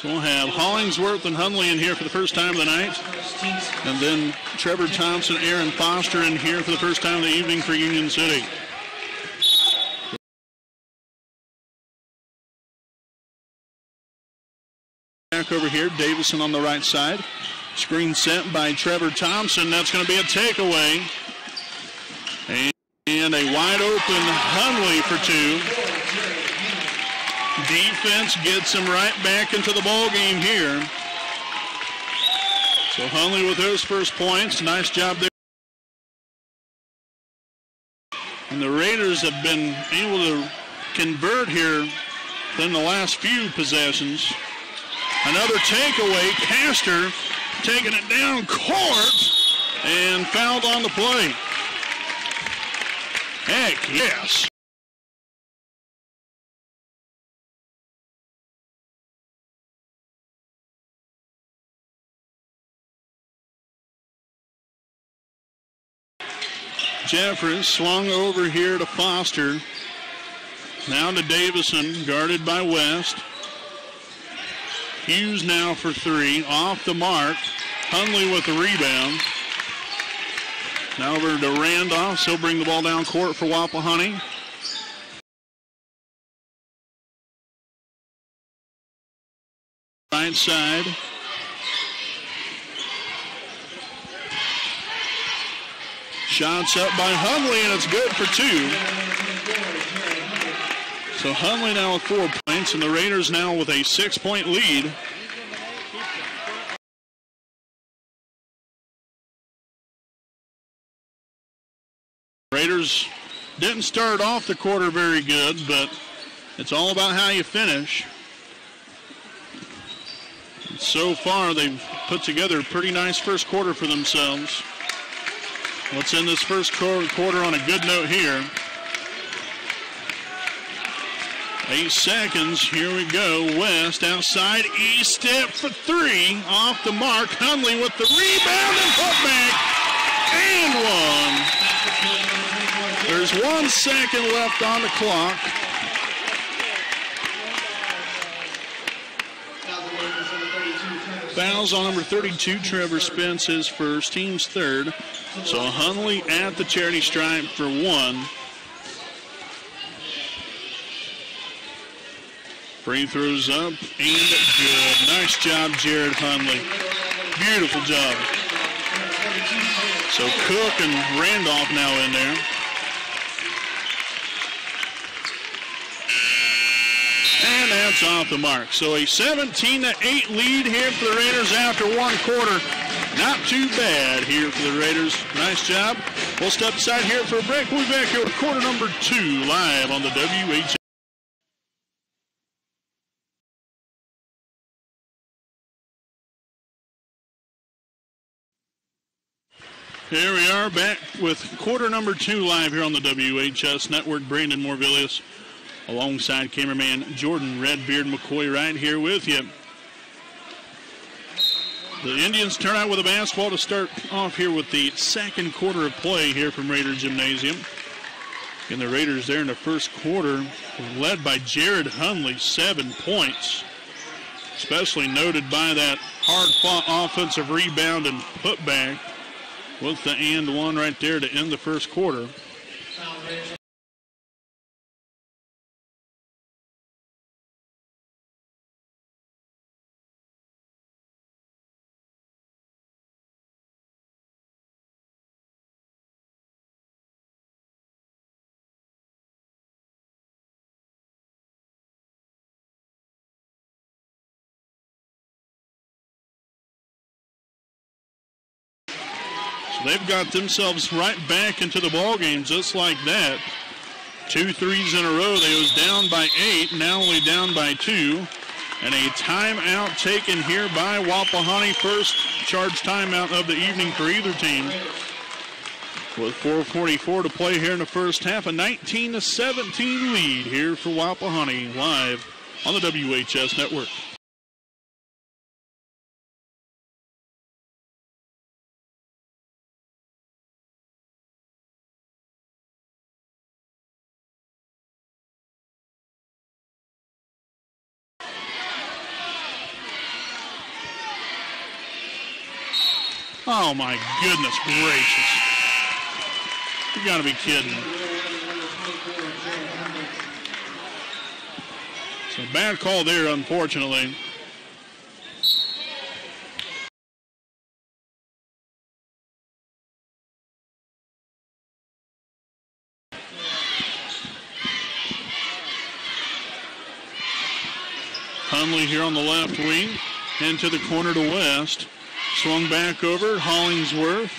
So we'll have Hollingsworth and Hundley in here for the first time of the night. And then Trevor Thompson, Aaron Foster in here for the first time of the evening for Union City. Back over here, Davison on the right side. Screen sent by Trevor Thompson. That's going to be a takeaway. And a wide open Hundley for two. Defense gets him right back into the ball game here. So Hundley with those first points. Nice job there. And the Raiders have been able to convert here in the last few possessions. Another takeaway. Castor taking it down court and fouled on the play. Heck yes. Jeffers swung over here to Foster. Now to Davison, guarded by West. Hughes now for three, off the mark. Hundley with the rebound. Now over to Randolph. He'll bring the ball down court for Wapahani. Right side. Shots up by Hundley, and it's good for two. So Hundley now with four points, and the Raiders now with a six-point lead. Raiders didn't start off the quarter very good, but it's all about how you finish. So far, they've put together a pretty nice first quarter for themselves. Let's end this first quarter on a good note here. Eight seconds. Here we go. West outside. Estep for three. Off the mark. Hundley with the rebound and putback. And one. There's one second left on the clock. Fouls on number 32, Trevor Spence, his first, team's third. So Hundley at the charity stripe for one. Free throws up and good. Nice job, Jarod Hundley. Beautiful job. So Cook and Randolph now in there. And that's off the mark. So a 17 to 8 lead here for the Raiders after one quarter. Not too bad here for the Raiders. Nice job. We'll step aside here for a break. We'll be back here with quarter number two live on the WH. Here we are back with quarter number two live here on the WHS Network. Brandon Morvillius alongside cameraman Jordan Redbeard McCoy right here with you. The Indians turn out with a basketball to start off here with the second quarter of play here from Raider Gymnasium. And the Raiders there in the first quarter, led by Jarod Hundley, seven points. Especially noted by that hard fought offensive rebound and putback with the and one right there to end the first quarter. They've got themselves right back into the ball game just like that. Two threes in a row. They was down by eight, now only down by two. And a timeout taken here by Wapahani. First charge timeout of the evening for either team. With 4.44 to play here in the first half, a 19 to 17 lead here for Wapahani live on the WHS network. Oh my goodness gracious. You gotta be kidding. So bad call there, unfortunately. Hundley here on the left wing, into the corner to West. Swung back over, Hollingsworth.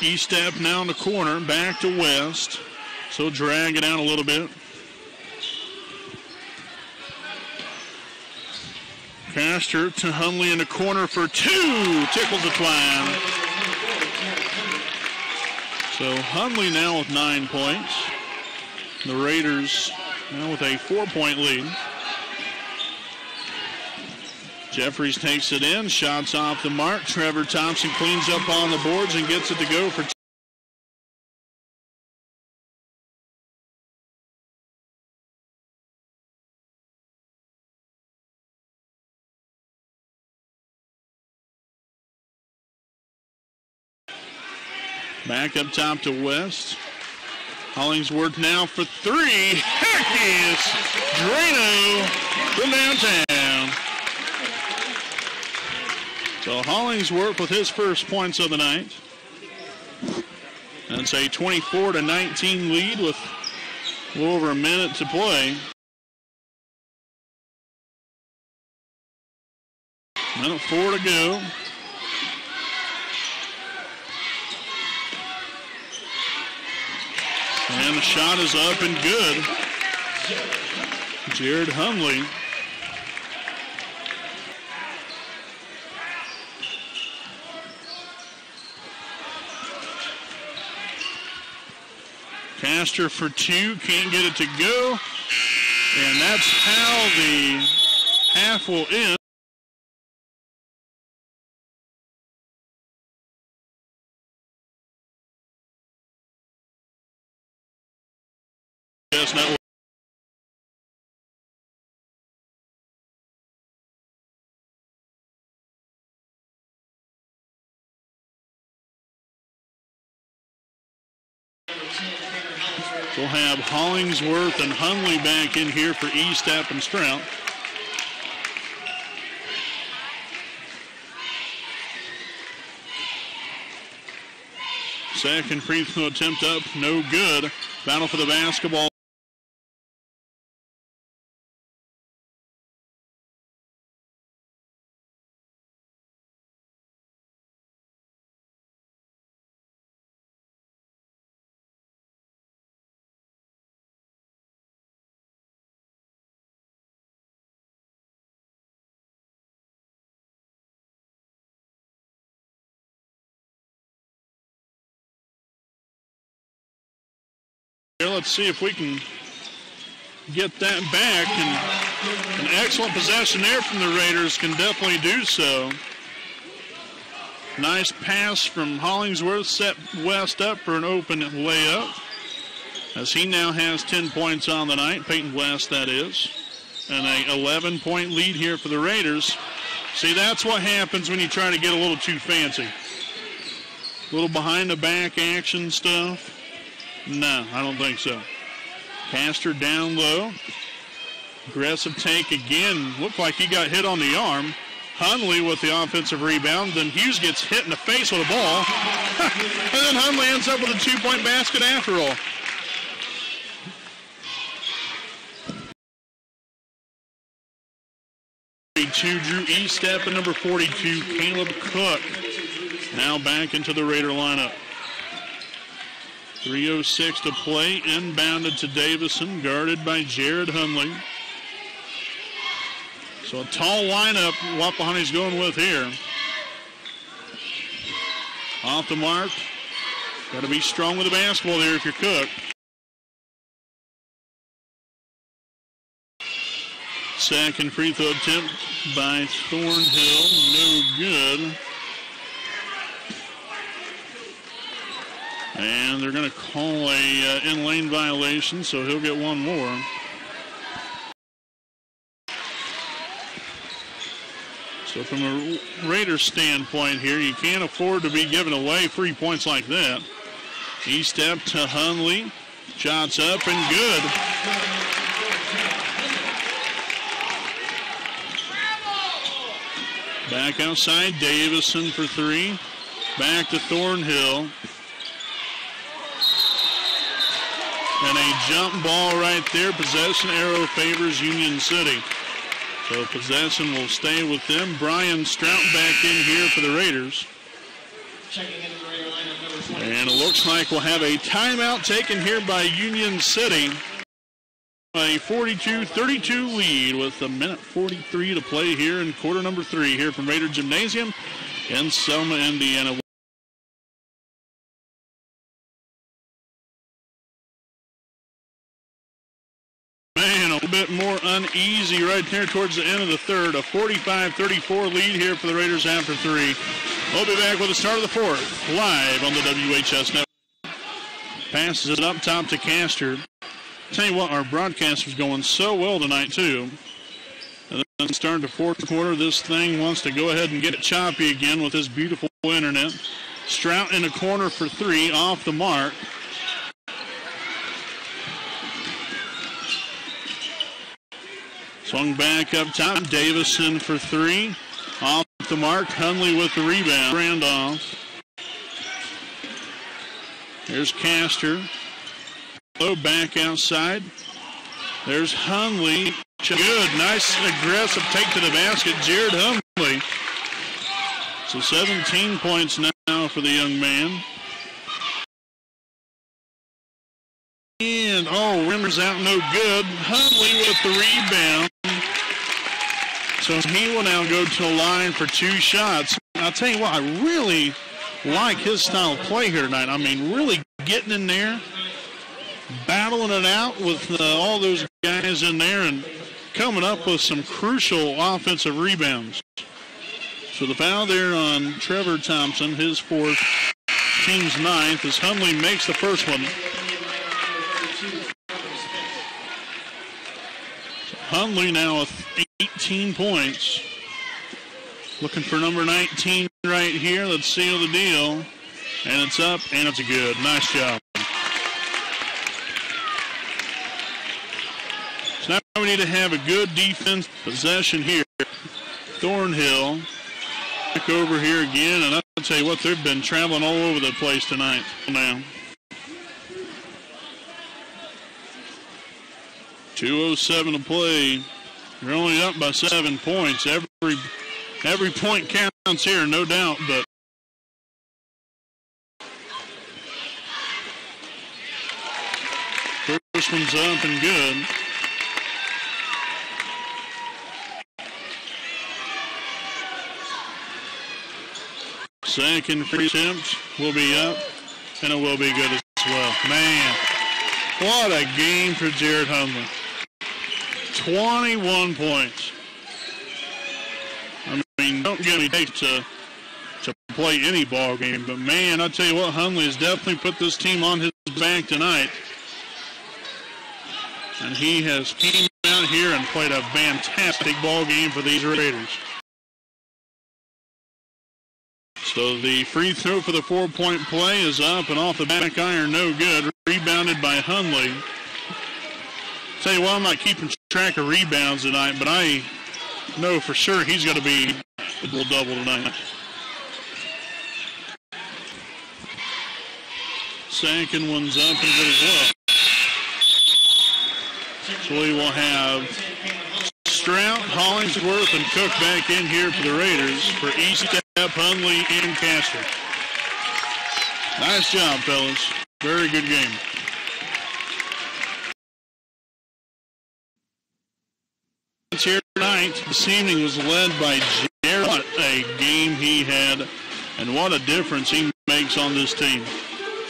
Estep now in the corner, back to West. So drag it out a little bit. Caster to Hundley in the corner for two. Tickles the twine. So Hundley now with nine points. The Raiders now with a four-point lead. Jeffries takes it in, shots off the mark. Trevor Thompson cleans up on the boards and gets it to go for Back up top to West. Hollingsworth now for three. Heck is Drano from downtown. So Hollingsworth with his first points of the night. That's a 24 to 19 lead with a little over a minute to play. Minute four to go. And the shot is up and good. Jarod Hundley. Caster for two, can't get it to go. And that's how the half will end. We'll have Hollingsworth and Hundley back in here for Estep and Strout. Second free throw attempt up, no good. Battle for the basketball. Here, let's see if we can get that back. And an excellent possession there from the Raiders can definitely do so. Nice pass from Hollingsworth, set West up for an open layup. As he now has 10 points on the night, Peyton West, that is. And a 11 point lead here for the Raiders. See, that's what happens when you try to get a little too fancy. A little behind the back action stuff. No, I don't think so. Caster down low. Aggressive take again. Looked like he got hit on the arm. Hundley with the offensive rebound. Then Hughes gets hit in the face with a ball. and then Hundley ends up with a two-point basket after all. Two Drew Estep and number 42 Caleb Cook. Now back into the Raider lineup. 3.06 to play. Inbounded to Davison, guarded by Jarod Hundley. So a tall lineup Wapahani's going with here. Off the mark. Got to be strong with the basketball there if you're Cook. Second free throw attempt by Thornhill. No good. And they're going to call a uh, in-lane violation, so he'll get one more. So from a Raiders standpoint here, you can't afford to be giving away free points like that. Estep to Hundley. Shots up and good. Back outside, Davison for three. Back to Thornhill. And a jump ball right there. Possession arrow favors Union City. So possession will stay with them. Brian Strout back in here for the Raiders. And it looks like we'll have a timeout taken here by Union City. A 42-32 lead with a minute 43 to play here in quarter number three here from Raider Gymnasium in Selma, Indiana. Little bit more uneasy right here towards the end of the third. A 45-34 lead here for the Raiders after three. We'll be back with the start of the fourth, live on the WHS Network. Passes it up top to Castor. Tell you what, our broadcast was going so well tonight, too. And then starting the fourth quarter, this thing wants to go ahead and get it choppy again with this beautiful internet. Strout in the corner for three, off the mark. Swung back up top, Davison for three. Off the mark, Hundley with the rebound. Randolph. Here's Castor. Low back outside. There's Hundley. Good, nice aggressive take to the basket. Jarod Hundley. So 17 points now for the young man. Oh, rimmer's out no good. Hundley with the rebound. So he will now go to the line for two shots. I'll tell you what, I really like his style of play here tonight. I mean, really getting in there, battling it out with uh, all those guys in there and coming up with some crucial offensive rebounds. So the foul there on Trevor Thompson, his fourth, team's ninth, as Hundley makes the first one. Hundley now with 18 points. Looking for number 19 right here. Let's seal the deal. And it's up, and it's a good. Nice job. So now we need to have a good defense possession here. Thornhill back over here again, and I'll tell you what, they've been traveling all over the place tonight now. 207 to play. You're only up by seven points. Every every point counts here, no doubt, but first one's up and good. Second free attempt will be up, and it will be good as well. Man, what a game for Jarod Hundley. 21 points. I mean, don't get me takes to to play any ball game, but man, I tell you what, Hundley has definitely put this team on his back tonight. And he has came out here and played a fantastic ball game for these Raiders. So the free throw for the four-point play is up and off the back iron, no good. Rebounded by Hundley. Tell you what, I'm not keeping track of rebounds tonight, but I know for sure he's going to be a double tonight. Second one's up and good as well. So we will have Strout, Hollingsworth, and Cook back in here for the Raiders for Eastep, Hundley, and Castor. Nice job, fellas. Very good game. Here tonight, this evening was led by Jarod. What a game he had, and what a difference he makes on this team.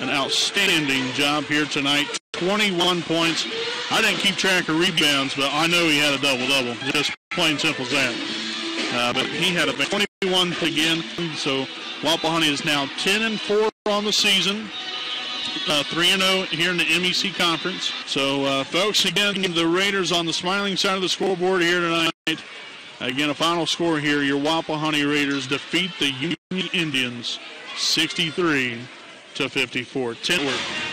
An outstanding job here tonight. 21 points. I didn't keep track of rebounds, but I know he had a double-double. Just plain simple as that. Uh, but he had a 21 again. So Wapahani is now 10 and 4 on the season. Uh, 3 and 0 here in the MEC Conference. So, uh, folks, again, the Raiders on the smiling side of the scoreboard here tonight. Again, a final score here. Your Wapahani Raiders defeat the Union Indians 63 to 54. Tentworth.